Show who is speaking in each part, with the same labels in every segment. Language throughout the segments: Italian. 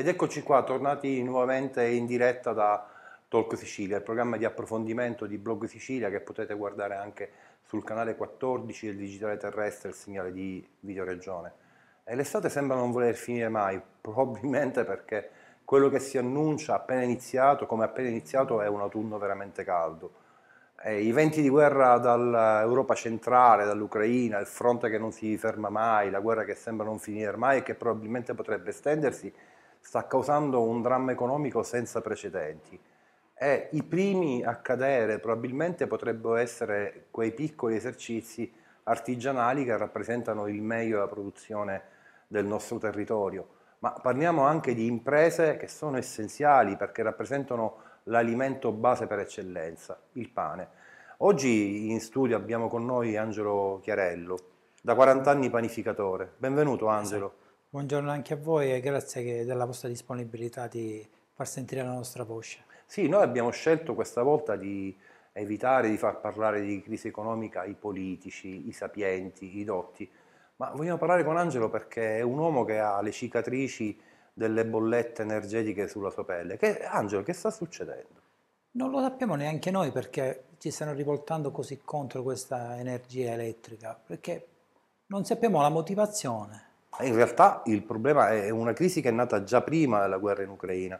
Speaker 1: Ed eccoci qua, tornati nuovamente in diretta da Talk Sicilia, il programma di approfondimento di Blog Sicilia che potete guardare anche sul canale 14 del digitale terrestre, il segnale di Videoregione. E l'estate sembra non voler finire mai, probabilmente perché quello che si annuncia appena iniziato, come appena iniziato, è un autunno veramente caldo. E I venti di guerra dall'Europa centrale, dall'Ucraina, il fronte che non si ferma mai, la guerra che sembra non finire mai e che probabilmente potrebbe estendersi, sta causando un dramma economico senza precedenti. E i primi a cadere probabilmente potrebbero essere quei piccoli esercizi artigianali che rappresentano il meglio della produzione del nostro territorio. Ma parliamo anche di imprese che sono essenziali perché rappresentano l'alimento base per eccellenza, il pane. Oggi in studio abbiamo con noi Angelo Chiarello, da 40 anni panificatore. Benvenuto Angelo.
Speaker 2: Buongiorno anche a voi e grazie della vostra disponibilità di far sentire la nostra voce.
Speaker 1: Sì, noi abbiamo scelto questa volta di evitare di far parlare di crisi economica i politici, i sapienti, i dotti, ma vogliamo parlare con Angelo perché è un uomo che ha le cicatrici delle bollette energetiche sulla sua pelle. Che, Angelo, che sta succedendo?
Speaker 2: Non lo sappiamo neanche noi perché ci stanno rivoltando così contro questa energia elettrica, perché non sappiamo la motivazione.
Speaker 1: In realtà il problema è una crisi che è nata già prima della guerra in Ucraina.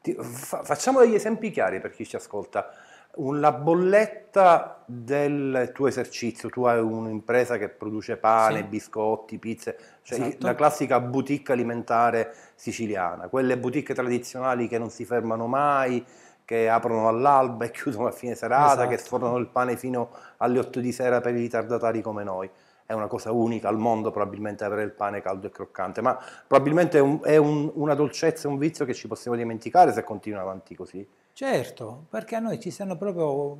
Speaker 1: Facciamo degli esempi chiari per chi ci ascolta. La bolletta del tuo esercizio, tu hai un'impresa che produce pane, sì. biscotti, pizze, cioè esatto. la classica boutique alimentare siciliana, quelle boutique tradizionali che non si fermano mai, che aprono all'alba e chiudono a fine serata, esatto. che sfornano il pane fino alle 8 di sera per i ritardatari come noi. È una cosa unica al mondo probabilmente avere il pane caldo e croccante, ma probabilmente è, un, è un, una dolcezza, un vizio che ci possiamo dimenticare se continua avanti così.
Speaker 2: Certo, perché a noi ci stanno proprio,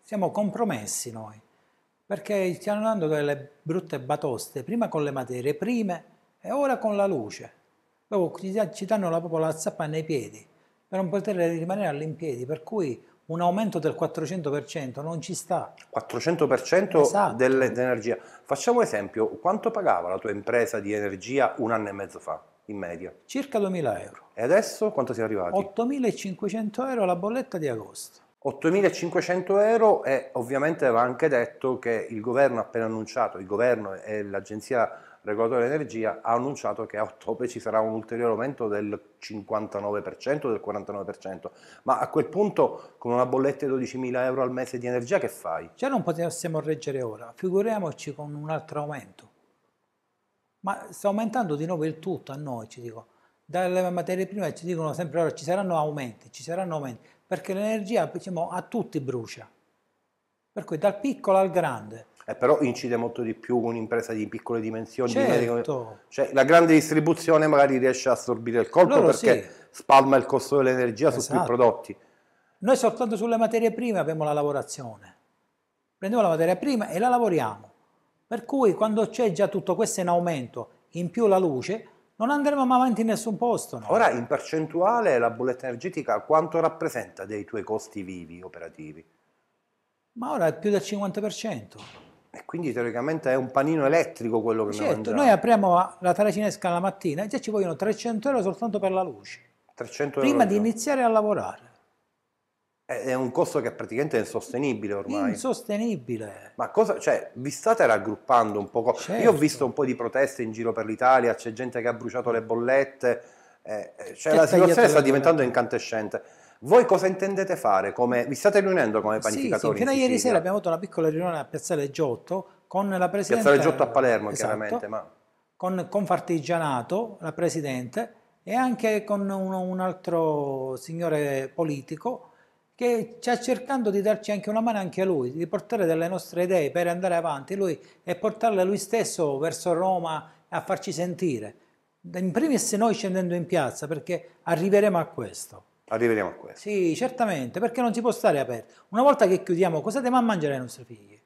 Speaker 2: siamo compromessi noi, perché stiamo dando delle brutte batoste, prima con le materie prime e ora con la luce. Dopo ci danno la, proprio la zappa nei piedi per non poter rimanere all'impiedi, per cui un aumento del 400% non ci sta.
Speaker 1: 400% esatto. dell'energia. Facciamo un esempio, quanto pagava la tua impresa di energia un anno e mezzo fa, in media?
Speaker 2: Circa 2.000 euro.
Speaker 1: E adesso quanto siamo arrivati?
Speaker 2: 8.500 euro la bolletta di agosto.
Speaker 1: 8.500 euro e ovviamente va anche detto che il governo ha appena annunciato, il governo e l'agenzia regolatore dell'energia ha annunciato che a ottobre ci sarà un ulteriore aumento del 59%, del 49%, ma a quel punto con una bolletta di 12.000 euro al mese di energia che fai?
Speaker 2: Già non possiamo reggere ora, figuriamoci con un altro aumento. Ma sta aumentando di nuovo il tutto a noi, ci dico. Dalle materie prime ci dicono sempre ora ci saranno aumenti, ci saranno aumenti, perché l'energia diciamo, a tutti brucia. Per cui dal piccolo al grande
Speaker 1: eh, però incide molto di più un'impresa di piccole dimensioni.
Speaker 2: Certo.
Speaker 1: Di cioè, la grande distribuzione magari riesce a assorbire il colpo Loro perché sì. spalma il costo dell'energia esatto. su più esatto. prodotti.
Speaker 2: Noi soltanto sulle materie prime abbiamo la lavorazione. Prendiamo la materia prima e la lavoriamo. Per cui quando c'è già tutto questo in aumento, in più la luce, non andremo mai avanti in nessun posto. No?
Speaker 1: Ora, in percentuale, la bolletta energetica quanto rappresenta dei tuoi costi vivi operativi?
Speaker 2: Ma ora è più del 50%.
Speaker 1: E quindi teoricamente è un panino elettrico quello che
Speaker 2: certo,
Speaker 1: noi mangiamo.
Speaker 2: noi apriamo la taracinesca la mattina e già ci vogliono 300 euro soltanto per la luce.
Speaker 1: 300
Speaker 2: euro Prima di iniziare a lavorare.
Speaker 1: È un costo che praticamente è insostenibile ormai.
Speaker 2: Insostenibile.
Speaker 1: Ma cosa, cioè, vi state raggruppando un po'? Certo. Io ho visto un po' di proteste in giro per l'Italia, c'è gente che ha bruciato le bollette, eh, eh cioè la situazione sta diventando incandescente. Voi cosa intendete fare? Come, vi state riunendo come panificatori?
Speaker 2: Sì, sì. fino a ieri sera abbiamo avuto una piccola riunione a Piazzale Giotto con la Presidente...
Speaker 1: Piazzale Giotto a Palermo, esatto, chiaramente. Ma...
Speaker 2: Con Confartigianato, la Presidente, e anche con un, un altro signore politico che sta cercando di darci anche una mano anche a lui, di portare delle nostre idee per andare avanti lui e portarle lui stesso verso Roma a farci sentire. In primis noi scendendo in piazza perché arriveremo a questo.
Speaker 1: Arriveremo a questo.
Speaker 2: Sì, certamente, perché non si può stare aperto. Una volta che chiudiamo, cosa andiamo a mangiare ai nostri figli?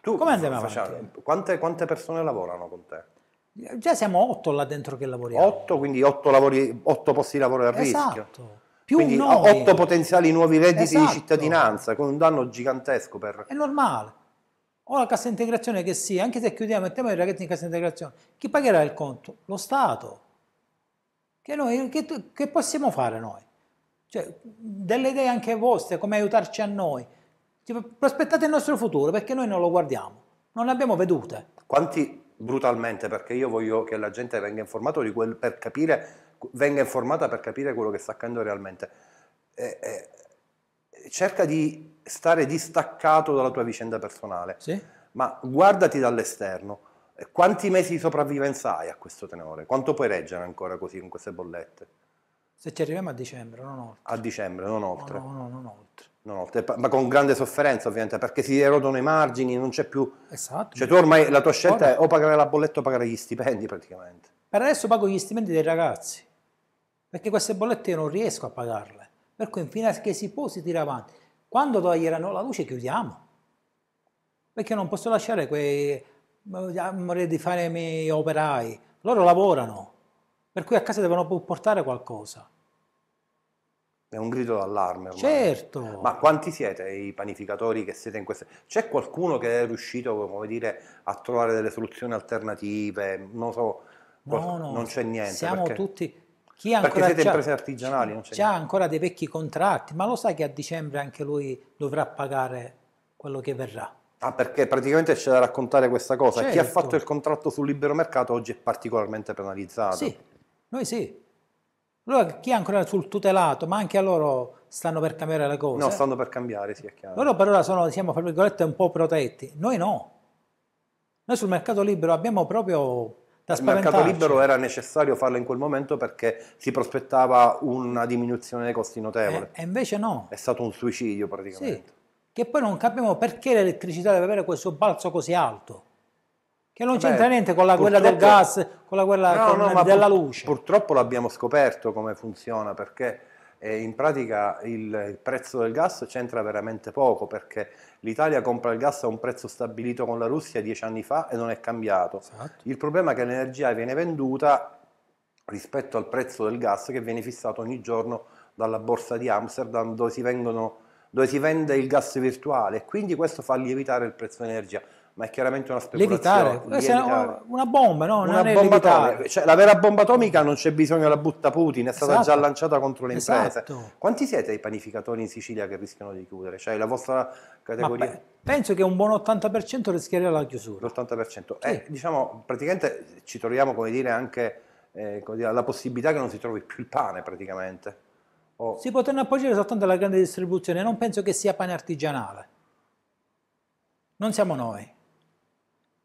Speaker 1: Tu, Come andiamo avanti? Quante, quante persone lavorano con te?
Speaker 2: Già siamo otto là dentro che lavoriamo.
Speaker 1: Otto, quindi otto, lavori, otto posti di lavoro a
Speaker 2: esatto.
Speaker 1: rischio.
Speaker 2: Più
Speaker 1: quindi
Speaker 2: noi.
Speaker 1: otto potenziali nuovi redditi
Speaker 2: esatto.
Speaker 1: di cittadinanza con un danno gigantesco per...
Speaker 2: È normale. O la cassa integrazione che sia, anche se chiudiamo il tema dei ragazzi in cassa integrazione, chi pagherà il conto? Lo Stato Che, noi, che, che possiamo fare noi? Cioè, delle idee anche vostre, come aiutarci a noi. Cioè, prospettate il nostro futuro, perché noi non lo guardiamo, non ne abbiamo vedute.
Speaker 1: Quanti brutalmente, perché io voglio che la gente venga informata di quel, per capire, venga informata per capire quello che sta accadendo realmente. Eh, eh, cerca di stare distaccato dalla tua vicenda personale,
Speaker 2: Sì?
Speaker 1: ma guardati dall'esterno. Quanti mesi di sopravvivenza hai a questo tenore? Quanto puoi reggere ancora così con queste bollette?
Speaker 2: Se ci arriviamo a dicembre, non oltre.
Speaker 1: A dicembre, non
Speaker 2: No,
Speaker 1: oltre.
Speaker 2: no, no, non oltre.
Speaker 1: Non oltre. Ma con grande sofferenza ovviamente, perché si erodono i margini, non c'è più...
Speaker 2: Esatto.
Speaker 1: Cioè tu ormai la tua scelta
Speaker 2: Ora-
Speaker 1: è o pagare la bolletta o pagare gli stipendi praticamente.
Speaker 2: Per adesso pago gli stipendi dei ragazzi, perché queste bollette io non riesco a pagarle. Per cui fino a che si può si tira avanti. Quando toglieranno la luce chiudiamo. Perché non posso lasciare quei morire di fare i miei operai. Loro lavorano, per cui a casa devono portare qualcosa.
Speaker 1: È un grido d'allarme ormai.
Speaker 2: Certo.
Speaker 1: Ma quanti siete i panificatori che siete in queste... C'è qualcuno che è riuscito, come dire, a trovare delle soluzioni alternative? Non so,
Speaker 2: No,
Speaker 1: qual-
Speaker 2: no,
Speaker 1: non c'è niente.
Speaker 2: Siamo
Speaker 1: perché...
Speaker 2: tutti... Chi
Speaker 1: perché
Speaker 2: ancora
Speaker 1: siete
Speaker 2: c'ha-
Speaker 1: imprese artigianali, non c'è
Speaker 2: c'ha ancora dei vecchi contratti, ma lo sai che a dicembre anche lui dovrà pagare quello che verrà.
Speaker 1: Ah, perché praticamente c'è da raccontare questa cosa. Chi ha
Speaker 2: Certo.
Speaker 1: fatto il contratto sul libero mercato oggi è particolarmente penalizzato.
Speaker 2: Sì, noi sì. Allora, chi è ancora sul tutelato, ma anche a loro stanno per cambiare le cose.
Speaker 1: No, stanno per cambiare, sì, è chiaro.
Speaker 2: Loro per ora sono, siamo, fra virgolette, un po' protetti. Noi no. Noi sul mercato libero abbiamo proprio da
Speaker 1: Il mercato libero era necessario farlo in quel momento perché si prospettava una diminuzione dei costi notevole.
Speaker 2: E, e invece no.
Speaker 1: È stato un suicidio
Speaker 2: Sì.
Speaker 1: praticamente.
Speaker 2: Che poi non capiamo perché l'elettricità deve avere questo balzo così alto. Che non c'entra niente con la guerra del gas, con la guerra
Speaker 1: No, no,
Speaker 2: della luce.
Speaker 1: Purtroppo l'abbiamo scoperto come funziona perché eh, in pratica il, il prezzo del gas c'entra veramente poco perché l'Italia compra il gas a un prezzo stabilito con la Russia dieci anni fa e non è cambiato.
Speaker 2: Esatto.
Speaker 1: Il problema è che l'energia viene venduta rispetto al prezzo del gas che viene fissato ogni giorno dalla borsa di Amsterdam dove si, vengono- dove si vende il gas virtuale e quindi questo fa lievitare il prezzo dell'energia. Ma è chiaramente una speculazione.
Speaker 2: È
Speaker 1: Lievitare.
Speaker 2: una, una bomba, no?
Speaker 1: Una
Speaker 2: non
Speaker 1: bomba atomica. Cioè, la vera bomba atomica non c'è bisogno, la butta Putin, è stata
Speaker 2: Esatto.
Speaker 1: già lanciata contro le imprese.
Speaker 2: Esatto.
Speaker 1: Quanti siete i panificatori in Sicilia che rischiano di chiudere? Cioè la vostra categoria?
Speaker 2: pe- penso che un buon 80% rischierebbe la chiusura.
Speaker 1: L'80%. Eh, diciamo, praticamente ci troviamo, come dire, anche eh, come dire, la possibilità che non si trovi più il pane, praticamente. O-
Speaker 2: Si potranno appoggiare soltanto alla grande distribuzione, non penso che sia pane artigianale. Non siamo noi.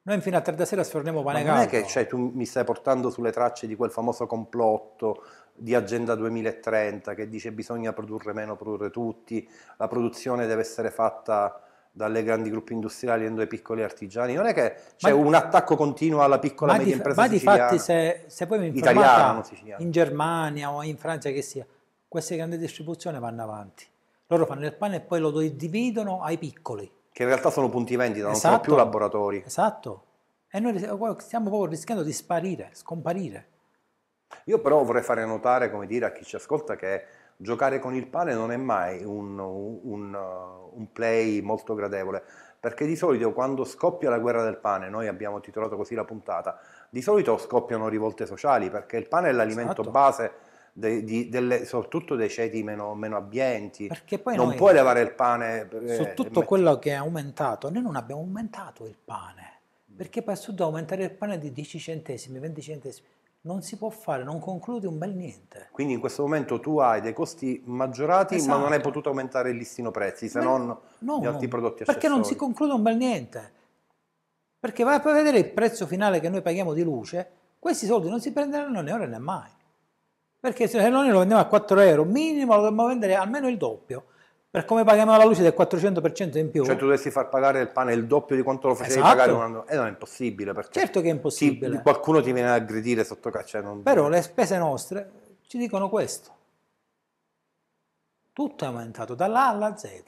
Speaker 2: Noi fino a tarda sera sforniamo
Speaker 1: Ma
Speaker 2: pane
Speaker 1: non è
Speaker 2: caldo.
Speaker 1: che cioè, tu mi stai portando sulle tracce di quel famoso complotto di Agenda 2030 che dice bisogna produrre meno, produrre tutti, la produzione deve essere fatta dalle grandi gruppi industriali e dai piccoli artigiani. Non è che c'è
Speaker 2: Ma-
Speaker 1: un attacco continuo alla piccola e
Speaker 2: ma
Speaker 1: media
Speaker 2: di,
Speaker 1: impresa
Speaker 2: ma di
Speaker 1: siciliana.
Speaker 2: fatti se, se poi mi
Speaker 1: Italiana,
Speaker 2: informate
Speaker 1: non siciliana.
Speaker 2: in Germania o in Francia che sia, queste grandi distribuzioni vanno avanti. Loro fanno il pane e poi lo dividono ai piccoli.
Speaker 1: Che in realtà sono punti vendita, non sono
Speaker 2: Esatto.
Speaker 1: più laboratori.
Speaker 2: Esatto. E noi stiamo proprio rischiando di sparire, scomparire.
Speaker 1: Io però vorrei fare notare, come dire, a chi ci ascolta che giocare con il pane non è mai un, un- un play molto gradevole, perché di solito quando scoppia la guerra del pane, noi abbiamo titolato così la puntata, di solito scoppiano rivolte sociali, perché il pane è l'alimento
Speaker 2: Esatto.
Speaker 1: base de- di- delle- soprattutto dei ceti meno, meno abbienti.
Speaker 2: Perché poi
Speaker 1: non
Speaker 2: noi-
Speaker 1: puoi levare il pane eh,
Speaker 2: Su tutto
Speaker 1: met-
Speaker 2: quello che è aumentato, noi non abbiamo aumentato il pane. Perché per sud aumentare il pane di 10 centesimi, 20 centesimi, non si può fare, non concludi un bel niente.
Speaker 1: Quindi in questo momento tu hai dei costi maggiorati, ma non hai
Speaker 2: Esatto.
Speaker 1: potuto aumentare il listino prezzi, se
Speaker 2: Ma-
Speaker 1: non
Speaker 2: no,
Speaker 1: gli altri prodotti
Speaker 2: Perché non si
Speaker 1: accessori.
Speaker 2: conclude un bel niente. Perché vai a vedere il prezzo finale che noi paghiamo di luce, questi soldi non si prenderanno né ora né mai. Perché se noi lo vendiamo a 4 euro, minimo lo dobbiamo vendere almeno il doppio. Per come paghiamo la luce del 400% in più.
Speaker 1: Cioè tu dovresti far pagare il pane il doppio di quanto lo facevi
Speaker 2: Esatto.
Speaker 1: pagare un anno. E non è impossibile perché
Speaker 2: Certo che è
Speaker 1: sì,
Speaker 2: impossibile.
Speaker 1: qualcuno ti viene a aggredire sotto caccia. Non...
Speaker 2: Però le spese nostre ci dicono questo. Tutto è aumentato, dall'A alla Z.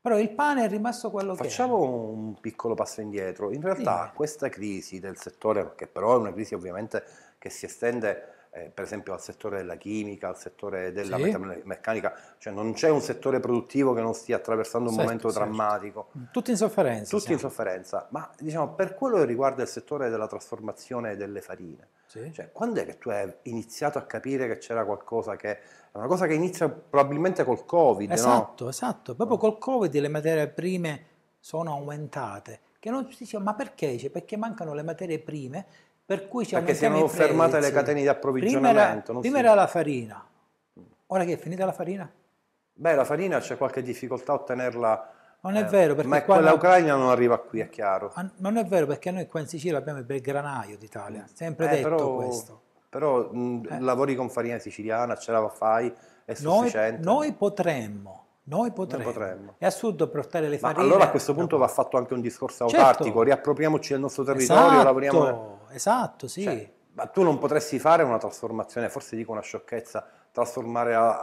Speaker 2: Però il pane è rimasto quello
Speaker 1: Facciamo un piccolo passo indietro. In realtà
Speaker 2: Dimmi.
Speaker 1: questa crisi del settore, che però è una crisi ovviamente che si estende eh, per esempio al settore della chimica, al settore della
Speaker 2: Sì.
Speaker 1: metalmeccanica, cioè non c'è un settore produttivo che non stia attraversando un
Speaker 2: Certo,
Speaker 1: momento
Speaker 2: certo.
Speaker 1: drammatico.
Speaker 2: Tutti in sofferenza.
Speaker 1: Tutti in
Speaker 2: siamo.
Speaker 1: sofferenza, ma diciamo per quello che riguarda il settore della trasformazione delle farine,
Speaker 2: Sì.
Speaker 1: cioè quando è che tu hai iniziato a capire che c'era qualcosa che è una cosa che inizia probabilmente col Covid, no?
Speaker 2: Esatto, esatto. Proprio col Covid le materie prime sono aumentate. Che non si dice, ma perché? Dice, perché mancano le materie prime, per cui ci
Speaker 1: Perché si erano fermate le catene di
Speaker 2: Prima era,
Speaker 1: approvvigionamento.
Speaker 2: prima
Speaker 1: si-
Speaker 2: era la farina. Ora che è finita la farina?
Speaker 1: Beh, la farina c'è qualche difficoltà a ottenerla.
Speaker 2: Non è
Speaker 1: eh,
Speaker 2: vero, perché
Speaker 1: ma quella ucraina non arriva qui, è chiaro.
Speaker 2: Non è vero, perché noi qua in Sicilia abbiamo il Belgranaio d'Italia. Sempre
Speaker 1: Eh,
Speaker 2: detto
Speaker 1: però,
Speaker 2: questo.
Speaker 1: però, mh,
Speaker 2: Eh.
Speaker 1: lavori con farina siciliana, ce la fai, è
Speaker 2: Noi,
Speaker 1: sufficiente.
Speaker 2: noi potremmo, noi potremmo.
Speaker 1: potremmo.
Speaker 2: È assurdo portare le
Speaker 1: Ma
Speaker 2: farine.
Speaker 1: allora a questo punto va fatto anche un discorso
Speaker 2: Certo.
Speaker 1: autarchico, riappropriamoci del nostro territorio, lavoriamo...
Speaker 2: Esatto, esatto, sì.
Speaker 1: Cioè, ma tu non potresti fare una trasformazione, forse dico una sciocchezza, trasformare a,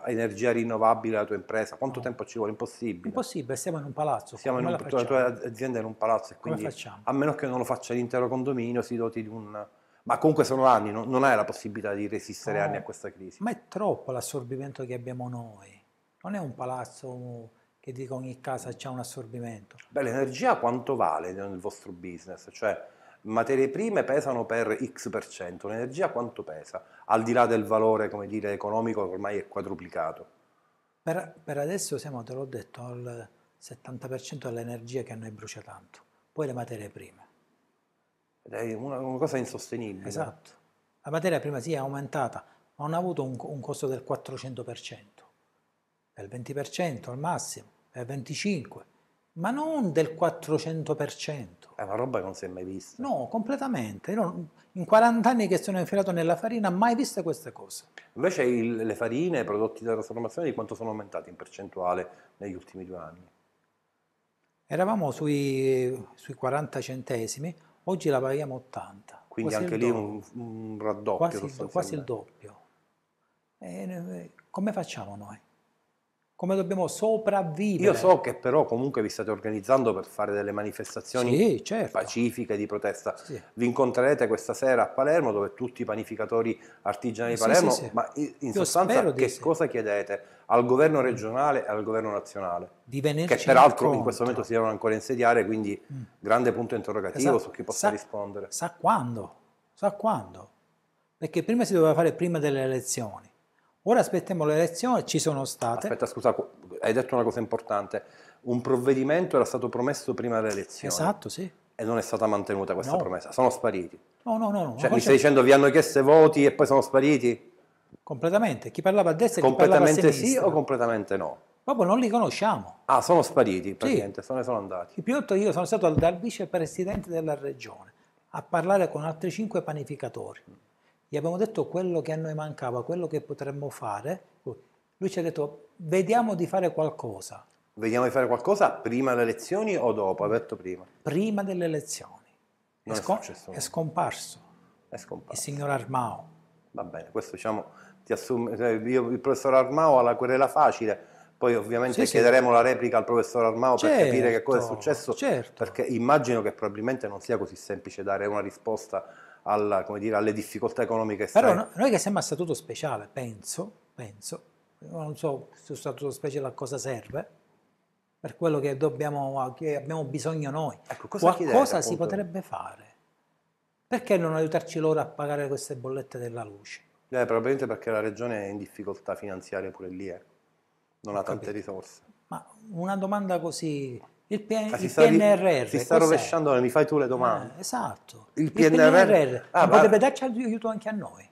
Speaker 1: a- energia rinnovabile la tua impresa. Quanto
Speaker 2: No.
Speaker 1: tempo ci vuole? Impossibile.
Speaker 2: Impossibile, siamo in un palazzo.
Speaker 1: Siamo in un,
Speaker 2: la
Speaker 1: la tua azienda è in un palazzo e quindi a meno che non lo faccia l'intero condominio si doti di un... Ma comunque sono anni, non, non hai la possibilità di resistere
Speaker 2: No.
Speaker 1: anni a questa crisi.
Speaker 2: Ma è troppo l'assorbimento che abbiamo noi. Non è un palazzo che dico ogni casa c'ha un assorbimento.
Speaker 1: Beh, l'energia quanto vale nel vostro business? Cioè, materie prime pesano per X per cento, l'energia quanto pesa? Al di là del valore, come dire, economico che ormai è quadruplicato.
Speaker 2: Per, per adesso siamo, te l'ho detto, al 70% dell'energia che a noi brucia tanto. Poi le materie prime.
Speaker 1: È una, una cosa insostenibile.
Speaker 2: Esatto. La materia prima sì è aumentata, ma non ha avuto un, un costo del 400%, del 20% al massimo, del 25%, ma non del 400%.
Speaker 1: È una roba che non si è mai vista.
Speaker 2: No, completamente. Io in 40 anni che sono infilato nella farina, mai viste queste cose.
Speaker 1: Invece il- le farine, i prodotti della trasformazione, di quanto sono aumentati in percentuale negli ultimi due anni?
Speaker 2: Eravamo sui, sui 40 centesimi, oggi la paghiamo 80.
Speaker 1: Quindi
Speaker 2: quasi
Speaker 1: anche lì un, un raddoppio
Speaker 2: quasi, quasi il doppio. E, eh, come facciamo noi? Come dobbiamo sopravvivere?
Speaker 1: Io so che però comunque vi state organizzando per fare delle manifestazioni
Speaker 2: Sì, certo.
Speaker 1: pacifiche di protesta.
Speaker 2: Sì.
Speaker 1: Vi incontrerete questa sera a Palermo dove tutti i panificatori artigiani di Palermo,
Speaker 2: sì,
Speaker 1: ma in in
Speaker 2: Io
Speaker 1: sostanza che cosa chiedete al governo regionale e al governo nazionale?
Speaker 2: Di venirci
Speaker 1: Che peraltro in
Speaker 2: incontro.
Speaker 1: questo momento si devono ancora insediare, quindi
Speaker 2: Mm.
Speaker 1: grande punto interrogativo
Speaker 2: Esatto.
Speaker 1: su chi possa
Speaker 2: Sa-
Speaker 1: rispondere.
Speaker 2: Sa quando? Sa quando? Perché prima si doveva fare prima delle elezioni. Ora aspettiamo le elezioni, ci sono state.
Speaker 1: Aspetta, scusa, hai detto una cosa importante. Un provvedimento era stato promesso prima delle elezioni
Speaker 2: Esatto, sì.
Speaker 1: e non è stata mantenuta questa
Speaker 2: No.
Speaker 1: promessa. Sono spariti.
Speaker 2: No, no, no. no.
Speaker 1: Cioè, mi stai dicendo vi hanno chiesto i voti e poi sono spariti?
Speaker 2: Completamente. Chi parlava a destra e chi parlava a
Speaker 1: Completamente sì
Speaker 2: sinistra.
Speaker 1: o completamente no?
Speaker 2: Proprio non li conosciamo.
Speaker 1: Ah, sono spariti, praticamente, se ne sono andati.
Speaker 2: Più io sono stato dal vicepresidente della regione a parlare con altri cinque panificatori. Gli abbiamo detto quello che a noi mancava, quello che potremmo fare. Lui ci ha detto vediamo di fare qualcosa
Speaker 1: Vediamo di fare qualcosa prima delle elezioni o dopo? Hai detto prima.
Speaker 2: prima delle elezioni.
Speaker 1: È
Speaker 2: scom- è scomparso
Speaker 1: È
Speaker 2: il
Speaker 1: scomparso.
Speaker 2: signor Armao.
Speaker 1: Va bene, questo diciamo, ti assume, eh, io, il professor Armao ha la querela facile, poi ovviamente
Speaker 2: Sì, sì.
Speaker 1: chiederemo la replica al professor Armao per capire che cosa è
Speaker 2: Certo,
Speaker 1: successo,
Speaker 2: certo.
Speaker 1: perché immagino che probabilmente non sia così semplice dare una risposta alla, dire, alle difficoltà economiche
Speaker 2: Però
Speaker 1: estreme.
Speaker 2: no- noi che siamo a statuto speciale, penso, penso, non so se statuto speciale a cosa serve, per quello che, dobbiamo, che abbiamo bisogno noi.
Speaker 1: Ecco, cosa
Speaker 2: Qualcosa si
Speaker 1: appunto?
Speaker 2: potrebbe fare. Perché non aiutarci loro a pagare queste bollette della luce?
Speaker 1: Eh, probabilmente perché la regione è in difficoltà finanziaria pure lì, eh. non ha tante
Speaker 2: capito.
Speaker 1: risorse.
Speaker 2: Ma una domanda così... Il, P-
Speaker 1: Ah,
Speaker 2: il
Speaker 1: sta
Speaker 2: PNRR...
Speaker 1: si sta rovesciando, mi fai tu le domande.
Speaker 2: Eh, esatto.
Speaker 1: Il PNRR Ah,
Speaker 2: non
Speaker 1: ma-
Speaker 2: potrebbe darci aiuto anche a noi.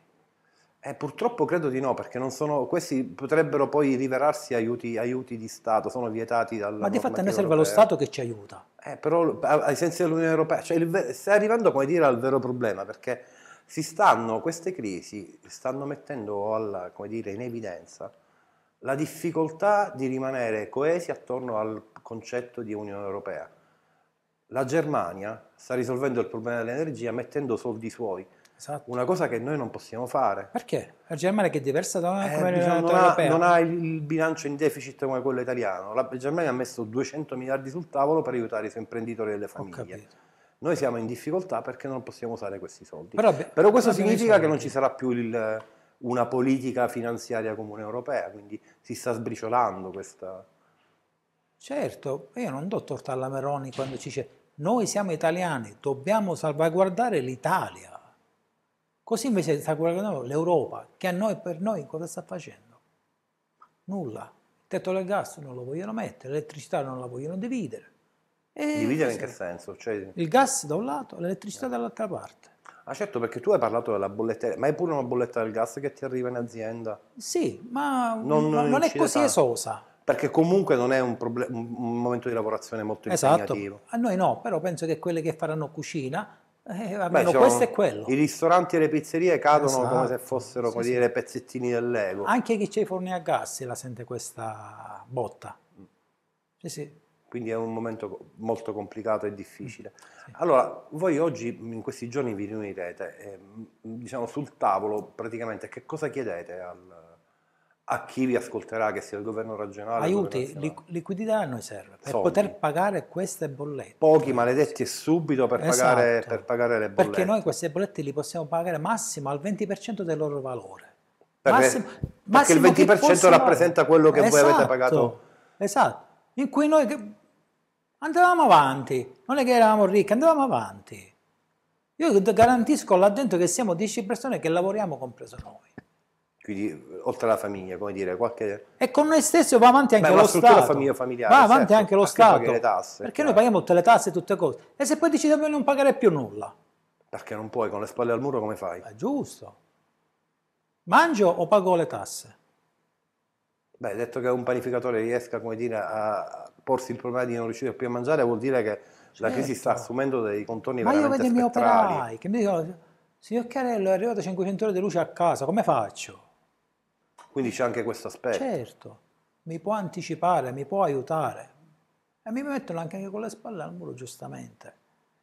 Speaker 1: Eh, purtroppo credo di no, perché non sono, questi potrebbero poi rivelarsi aiuti, aiuti di Stato, sono vietati dalla
Speaker 2: Ma di fatto a noi serve lo
Speaker 1: europea.
Speaker 2: Stato che ci aiuta.
Speaker 1: Eh, però ai sensi dell'Unione Europea, cioè il stai arrivando come dire al vero problema, perché si stanno, queste crisi stanno mettendo alla- come dire, in evidenza la difficoltà di rimanere coesi attorno al concetto di Unione Europea. La Germania sta risolvendo il problema dell'energia mettendo soldi suoi,
Speaker 2: Esatto.
Speaker 1: una cosa che noi non possiamo fare.
Speaker 2: Perché? La Germania che è diversa da
Speaker 1: Eh,
Speaker 2: come
Speaker 1: diciamo, non, ha, non ha il il bilancio in deficit come quello italiano. La Germania ha messo 200 miliardi sul tavolo per aiutare i suoi imprenditori e le famiglie. Noi siamo in difficoltà perché non possiamo usare questi soldi.
Speaker 2: Però,
Speaker 1: Però questo significa che non ci sarà più il, una politica finanziaria comune europea, quindi si sta sbriciolando questa...
Speaker 2: Certo, io non do torta alla Meroni quando ci dice noi siamo italiani, dobbiamo salvaguardare l'Italia. Così invece sta guardando l'Europa, che a noi per noi cosa sta facendo? Nulla. Il tetto del gas non lo vogliono mettere, l'elettricità non la vogliono dividere.
Speaker 1: E dividere in che senso? Cioè...
Speaker 2: Il gas da un lato, l'elettricità dall'altra parte.
Speaker 1: Ah certo, perché tu hai parlato della bolletta, ma è pure una bolletta del gas che ti arriva in azienda?
Speaker 2: Sì, ma non, non, non è così tanto. esosa.
Speaker 1: Perché comunque non è un, problem- un momento di lavorazione molto esatto. impegnativo.
Speaker 2: A noi no, però penso che quelle che faranno cucina, eh, almeno Beh, questo è quello.
Speaker 1: I ristoranti e le pizzerie cadono esatto. come se fossero sì, dire, sì. pezzettini del Lego.
Speaker 2: Anche chi c'è i forni a gas la sente questa botta. Sì, sì
Speaker 1: quindi è un momento molto complicato e difficile. Sì. Allora, voi oggi in questi giorni vi riunirete, eh, diciamo sul tavolo praticamente che cosa chiedete al, a chi vi ascolterà, che sia il governo regionale?
Speaker 2: Aiuti, lic- liquidità a noi serve per Soldi. poter pagare queste bollette.
Speaker 1: Pochi maledetti e subito per, esatto. pagare, per, pagare, le bollette.
Speaker 2: Perché noi queste bollette li possiamo pagare massimo al 20% del loro valore. Perché,
Speaker 1: massimo, perché il 20% rappresenta quello che esatto. voi avete esatto. pagato.
Speaker 2: Esatto, in cui noi andavamo avanti, non è che eravamo ricchi, andavamo avanti. Io garantisco là dentro che siamo 10 persone che lavoriamo compreso noi.
Speaker 1: Quindi oltre alla famiglia, come dire, qualche...
Speaker 2: E con noi stessi va avanti anche Beh, lo Stato. famiglia familiare. Va avanti certo, anche lo Stato. Le tasse, perché noi paghiamo tutte le tasse e tutte cose. E se poi decidiamo di non pagare più nulla?
Speaker 1: Perché non puoi, con le spalle al muro come fai?
Speaker 2: È giusto. Mangio o pago le tasse?
Speaker 1: Beh, detto che un panificatore riesca, come dire, a porsi il problema di non riuscire più a mangiare, vuol dire che certo. la crisi sta assumendo dei contorni Ma veramente spettrali. Ma io vedo i miei operai
Speaker 2: che mi dicono, signor Carello è arrivato 500 ore di luce a casa, come faccio?
Speaker 1: Quindi c'è anche questo aspetto.
Speaker 2: Certo, mi può anticipare, mi può aiutare. E mi mettono anche con le spalle al muro, giustamente.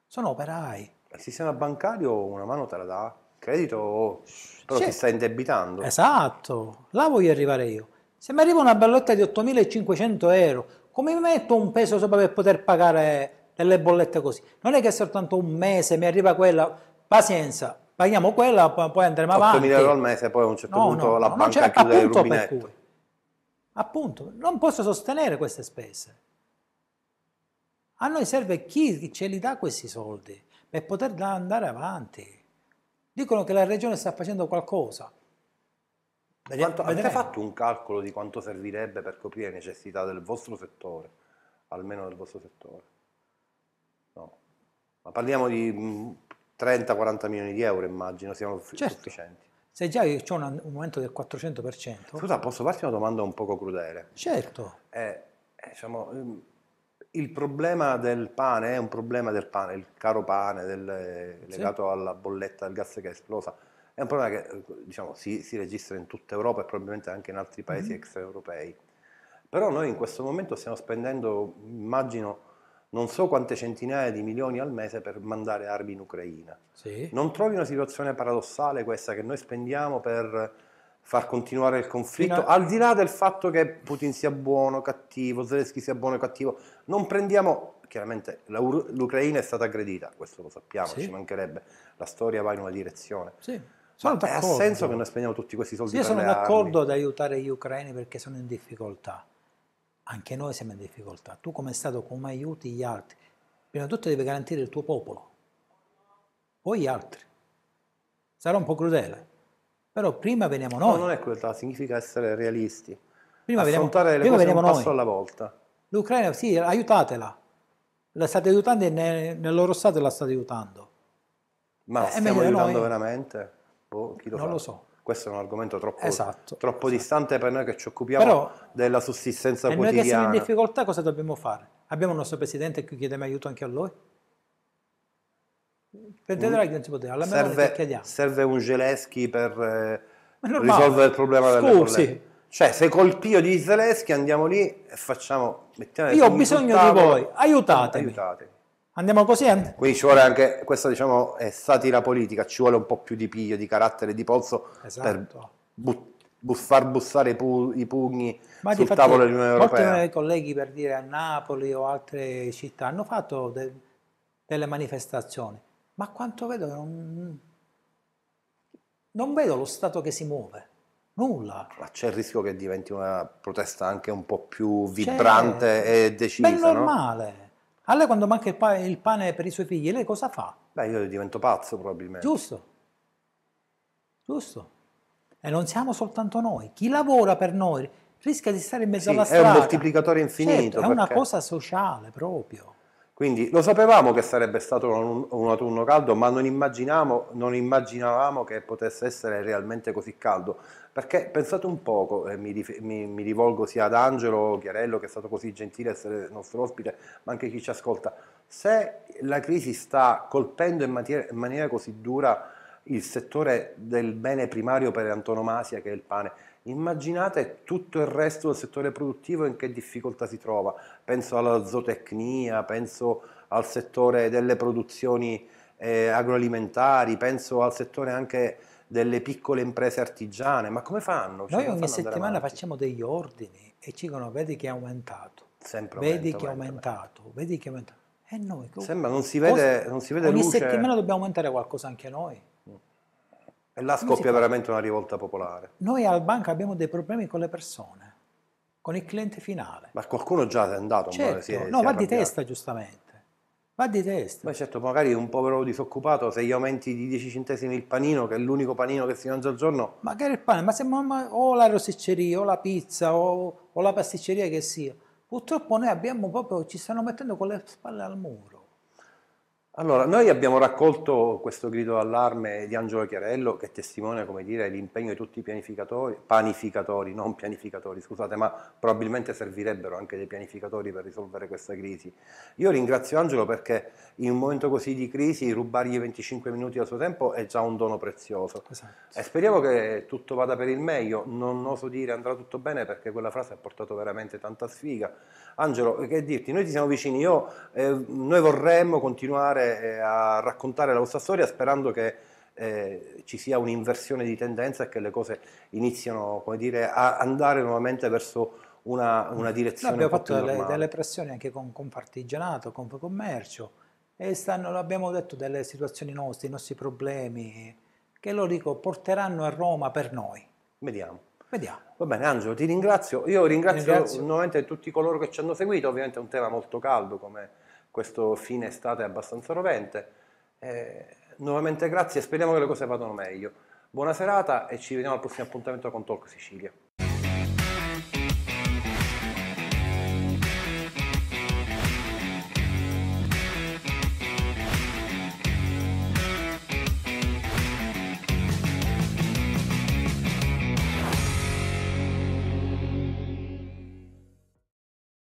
Speaker 2: Sono operai.
Speaker 1: Il sistema bancario una mano te la dà? Credito? Però certo. ti sta indebitando.
Speaker 2: Esatto, là voglio arrivare io. Se mi arriva una belletta di 8.500 euro, come mi metto un peso sopra per poter pagare delle bollette così? Non è che soltanto un mese mi arriva quella, pazienza, paghiamo quella, poi andremo avanti.
Speaker 1: 8.000 euro al mese, poi a un certo no, punto no, la no, banca chiude il rubinetto.
Speaker 2: Cui, appunto, non posso sostenere queste spese. A noi serve chi ce li dà questi soldi per poter andare avanti. Dicono che la regione sta facendo qualcosa.
Speaker 1: Quanto, avete fatto un calcolo di quanto servirebbe per coprire le necessità del vostro settore, almeno del vostro settore? No. Ma parliamo di 30-40 mm, milioni di euro, immagino, siano certo. sufficienti.
Speaker 2: Se già c'è un, un aumento del 400%.
Speaker 1: Scusa, posso farti una domanda un poco crudele?
Speaker 2: Certo.
Speaker 1: Eh, eh, diciamo, mm, il problema del pane è un problema del pane, il caro pane del, legato sì. alla bolletta del gas che è esplosa è un problema che diciamo, si, si, registra in tutta Europa e probabilmente anche in altri paesi mm-hmm. extraeuropei. Però noi in questo momento stiamo spendendo, immagino, non so quante centinaia di milioni al mese per mandare armi in Ucraina.
Speaker 2: Sì.
Speaker 1: Non trovi una situazione paradossale questa che noi spendiamo per far continuare il conflitto, a... al di là del fatto che Putin sia buono o cattivo, Zelensky sia buono o cattivo, non prendiamo, chiaramente l'Ucraina è stata aggredita, questo lo sappiamo, sì. ci mancherebbe, la storia va in una direzione.
Speaker 2: Sì.
Speaker 1: Sono Ma ha senso che noi spendiamo tutti questi soldi
Speaker 2: sì, Io sono d'accordo ad aiutare gli ucraini perché sono in difficoltà. Anche noi siamo in difficoltà. Tu come Stato come aiuti gli altri? Prima di tutto devi garantire il tuo popolo, poi gli altri. Sarà un po' crudele, però prima veniamo noi.
Speaker 1: No, non è crudeltà, significa essere realisti. Prima Affrontare veniamo, le prima cose un passo alla volta.
Speaker 2: L'Ucraina, sì, aiutatela. La state aiutando e nel loro Stato la state aiutando.
Speaker 1: Ma eh, stiamo aiutando noi. veramente?
Speaker 2: Boh, non fa? lo so.
Speaker 1: Questo è un argomento troppo, esatto, troppo esatto. distante per noi che ci occupiamo Però, della sussistenza quotidiana. E noi che siamo
Speaker 2: in difficoltà cosa dobbiamo fare? Abbiamo il nostro Presidente che chiediamo aiuto anche a lui? Per Draghi non si poteva, alla
Speaker 1: serve, serve un Zelensky per eh, risolvere il problema Scusi. delle bollette. Cioè, se col pio di Zelensky andiamo lì e facciamo...
Speaker 2: Io ho bisogno di voi, aiutatemi. aiutatemi. Andiamo così?
Speaker 1: Quindi ci vuole anche, questa diciamo è satira politica, ci vuole un po' più di piglio, di carattere, di polso esatto. per bu- bu- far bussare i, pu- i pugni Ma sul tavolo dell'Unione Europea.
Speaker 2: Molti miei colleghi per dire a Napoli o altre città hanno fatto de- delle manifestazioni, ma quanto vedo non, non vedo lo Stato che si muove. Nulla.
Speaker 1: Ma c'è il rischio che diventi una protesta anche un po' più vibrante c'è. e decisa,
Speaker 2: Beh, normale. No? A lei quando manca il pane, il pane, per i suoi figli, lei cosa fa?
Speaker 1: Beh, io divento pazzo probabilmente.
Speaker 2: Giusto. Giusto. E non siamo soltanto noi. Chi lavora per noi rischia di stare in mezzo sì, alla strada.
Speaker 1: È un moltiplicatore infinito. Certo,
Speaker 2: è perché... una cosa sociale proprio.
Speaker 1: Quindi lo sapevamo che sarebbe stato un, un autunno caldo, ma non, non, immaginavamo che potesse essere realmente così caldo. Perché pensate un poco, eh, mi, mi, mi, rivolgo sia ad Angelo Chiarello, che è stato così gentile essere nostro ospite, ma anche chi ci ascolta, se la crisi sta colpendo in maniera, in maniera così dura il settore del bene primario per antonomasia che è il pane, Immaginate tutto il resto del settore produttivo in che difficoltà si trova. Penso alla zootecnia, penso al settore delle produzioni eh, agroalimentari, penso al settore anche delle piccole imprese artigiane. Ma come fanno?
Speaker 2: Noi ogni settimana facciamo degli ordini e ci dicono vedi che è aumentato. Sempre vedi aumenta, che è aumentato, aumenta. vedi che è aumentato. E noi,
Speaker 1: Sembra, non si vede, non si vede
Speaker 2: ogni
Speaker 1: luce.
Speaker 2: settimana dobbiamo aumentare qualcosa anche noi.
Speaker 1: E là scoppia veramente una rivolta popolare.
Speaker 2: Noi al banco abbiamo dei problemi con le persone, con il cliente finale.
Speaker 1: Ma qualcuno già è andato?
Speaker 2: Certo. Si è, no, si va di testa giustamente. Va di testa.
Speaker 1: Ma certo, magari un povero disoccupato, se gli aumenti di 10 centesimi il panino, che è l'unico panino che si mangia al giorno...
Speaker 2: Magari il pane, ma se ma, o la rosicceria, o la pizza, o, o la pasticceria che sia. Purtroppo noi abbiamo proprio, ci stanno mettendo con le spalle al muro.
Speaker 1: Allora, noi abbiamo raccolto questo grido d'allarme di Angelo Chiarello che testimonia, come dire, l'impegno di tutti i pianificatori, panificatori, non pianificatori, scusate, ma probabilmente servirebbero anche dei pianificatori per risolvere questa crisi. Io ringrazio Angelo perché in un momento così di crisi rubargli 25 minuti del suo tempo è già un dono prezioso. Esatto. E speriamo che tutto vada per il meglio, non oso dire andrà tutto bene perché quella frase ha portato veramente tanta sfiga. Angelo, che dirti, noi ti siamo vicini, Io, eh, noi vorremmo continuare eh, a raccontare la vostra storia sperando che eh, ci sia un'inversione di tendenza e che le cose iniziano dire, a andare nuovamente verso una, una direzione.
Speaker 2: Noi abbiamo fatto delle, delle, pressioni anche con, con partigianato, con commercio e stanno, abbiamo detto delle situazioni nostre, i nostri problemi, che lo dico, porteranno a Roma per noi.
Speaker 1: Vediamo.
Speaker 2: Vediamo.
Speaker 1: Va bene Angelo, ti ringrazio. Io ringrazio, ringrazio. nuovamente tutti coloro che ci hanno seguito, ovviamente è un tema molto caldo come questo fine estate abbastanza rovente. Eh, nuovamente grazie e speriamo che le cose vadano meglio. Buona serata e ci vediamo al prossimo appuntamento con Talk Sicilia.